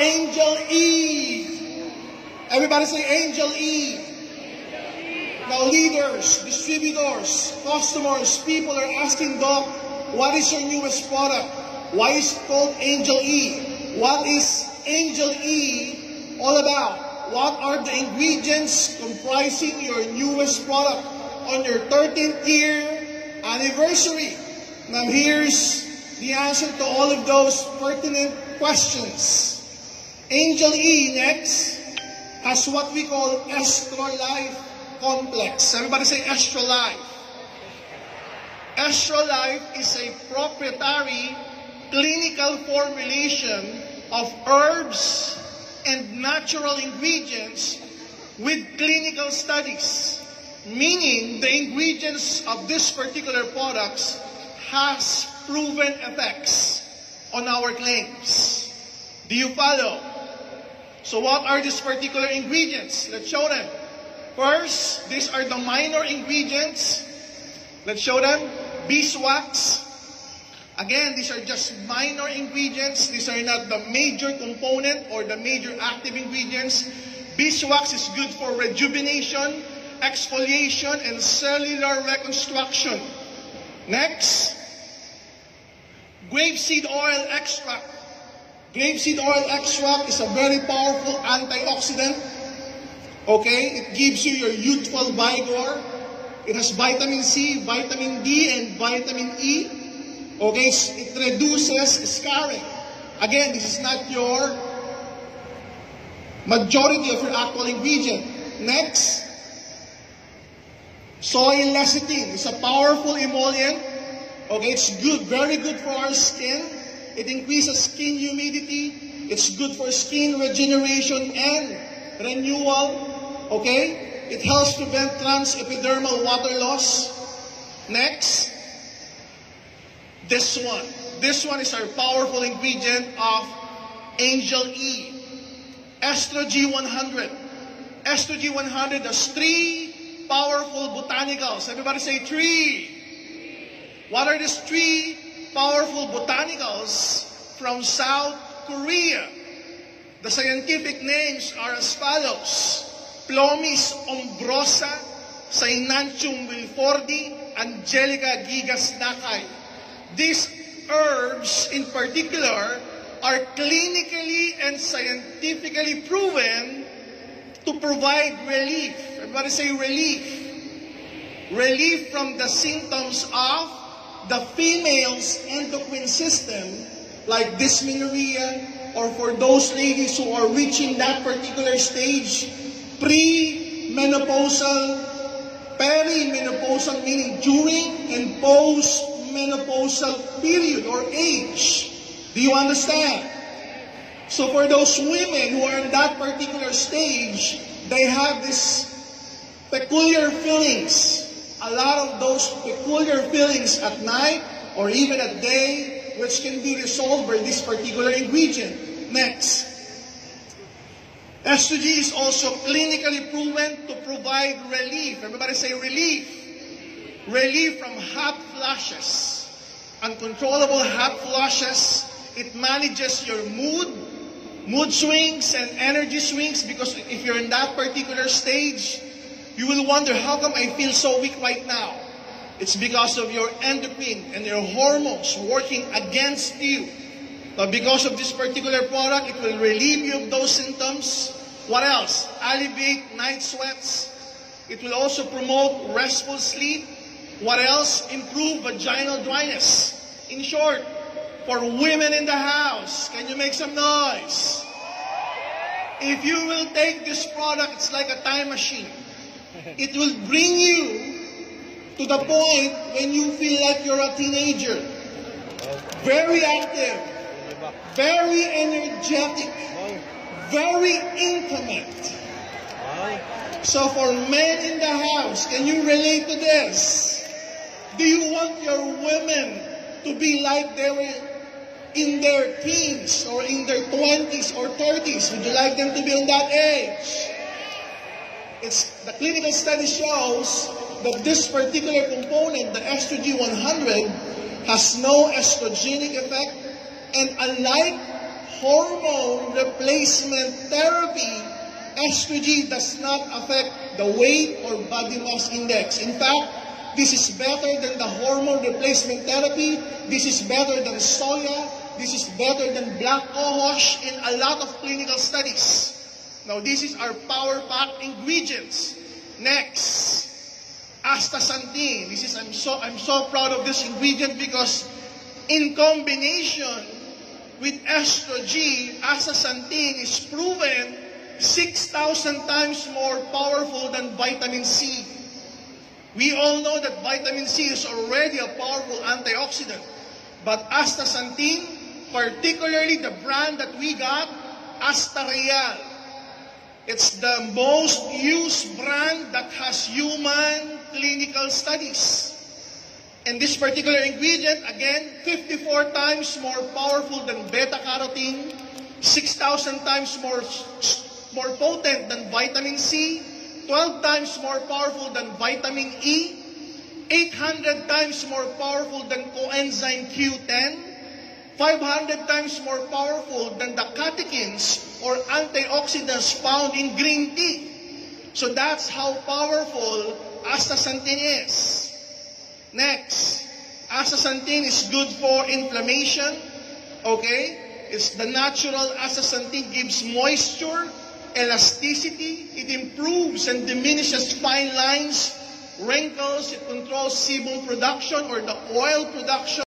Angel Eve. Everybody say Angel Eve. Now leaders, distributors, customers, people are asking Doc, what is your newest product? Why is it called Angel E? What is Angel E all about? What are the ingredients comprising your newest product on your 13th year anniversary? Now here's the answer to all of those pertinent questions. Angel E next has what we call Life complex. Everybody say Life. Life is a proprietary clinical formulation of herbs and natural ingredients with clinical studies, meaning the ingredients of this particular products has proven effects on our claims. Do you follow? So what are these particular ingredients? Let's show them. First, these are the minor ingredients. Let's show them. Beeswax, Again, these are just minor ingredients. These are not the major component or the major active ingredients. Beeswax is good for rejuvenation, exfoliation, and cellular reconstruction. Next, grapeseed oil extract. Grapeseed oil extract is a very powerful antioxidant. Okay, it gives you your youthful vigor. It has vitamin C, vitamin D, and vitamin E. Okay, it reduces scarring. Again, this is not your majority of your actual ingredient. Next, soy lecithin is a powerful emollient. Okay, it's good, very good for our skin. It increases skin humidity. It's good for skin regeneration and renewal. Okay, it helps prevent transepidermal water loss. Next, this one. This one is our powerful ingredient of Angel E. Estrogen 100. Estrogen 100 has three powerful botanicals. Everybody say three. What are these three powerful botanicals from South Korea? The scientific names are as follows. Plomis umbrosa, Cynantium wilfordi, Angelica gigas nakay. These herbs in particular are clinically and scientifically proven to provide relief. Everybody say relief. Relief from the symptoms of the female's endocrine system, like dysmenorrhea, or for those ladies who are reaching that particular stage, pre-menopausal, perimenopausal, meaning during and post menopausal period or age. Do you understand? So for those women who are in that particular stage, they have this peculiar feelings. A lot of those peculiar feelings at night or even at day, which can be resolved by this particular ingredient. Next. Estrogen is also clinically proven to provide relief. Everybody say relief relief from hot flashes, uncontrollable hot flashes. It manages your mood, mood swings and energy swings because if you're in that particular stage, you will wonder, how come I feel so weak right now? It's because of your endocrine and your hormones working against you. But because of this particular product, it will relieve you of those symptoms. What else? Alleviate night sweats. It will also promote restful sleep what else? Improve vaginal dryness. In short, for women in the house, can you make some noise? If you will take this product, it's like a time machine. It will bring you to the point when you feel like you're a teenager. Very active, very energetic, very intimate. So for men in the house, can you relate to this? Do you want your women to be like they were in their teens or in their 20s or 30s? Would you like them to be on that age? It's, the clinical study shows that this particular component, the estrogen 100, has no estrogenic effect. And unlike hormone replacement therapy, estrogen does not affect the weight or body mass index. In fact, this is better than the hormone replacement therapy. This is better than soya. This is better than black cohosh in a lot of clinical studies. Now, this is our power pack ingredients. Next, astaxanthin. This is I'm so I'm so proud of this ingredient because in combination with estrogen, astaxanthin is proven 6,000 times more powerful than vitamin C. We all know that vitamin C is already a powerful antioxidant. But astaxanthin, particularly the brand that we got, Astareal, it's the most used brand that has human clinical studies. And this particular ingredient, again, 54 times more powerful than beta-carotene, 6,000 times more, more potent than vitamin C, 12 times more powerful than vitamin E, 800 times more powerful than coenzyme Q10, 500 times more powerful than the catechins or antioxidants found in green tea. So that's how powerful astaxanthin is. Next, astaxanthin is good for inflammation. Okay? It's the natural astaxanthin gives moisture, elasticity, it improves and diminishes fine lines, wrinkles, it controls sebum production or the oil production.